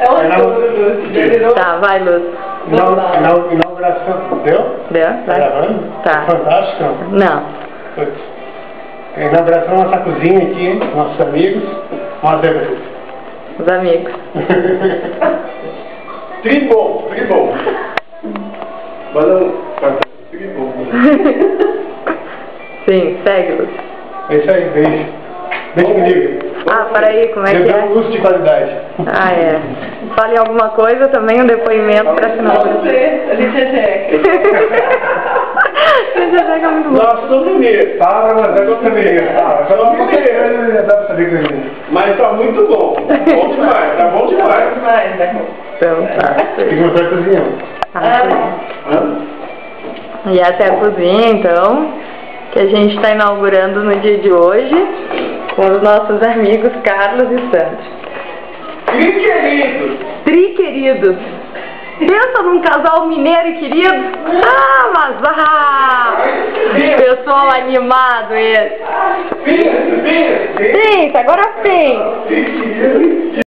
É. Tá, vai, inau- Inauguração. Deu? Deu? Tá Vai. gravando? Tá. Fantástico. Não. Putz. A inauguração da nossa cozinha aqui, hein? nossos amigos. Os amigos. Tribom, tribom. Balão. Tribom. Sim, segue, Lúcio. É isso aí, beijo. Beijo comigo. Ah, peraí, como é que é? o luxo de qualidade. Ah, é. Fale alguma coisa também, um depoimento pra final. Você, Alicia Jeca. Você já pega muito bom. Nossa, souvenir. Fala, mas é outra vez. Ah, só não porque dá pra saber que eu Mas tá muito bom. Bom demais, tá bom demais. Demais, né? Então, tá. Tem que mostrar a cozinha. Ah, Hã? E essa é a cozinha, então, que a gente está inaugurando no dia de hoje com os nossos amigos Carlos e Sandro. E querido, Tri queridos. Pensa num casal mineiro e querido. Ah, mas ah! Pessoal animado esse. pinha, pinha. Sim, agora sim. Querido.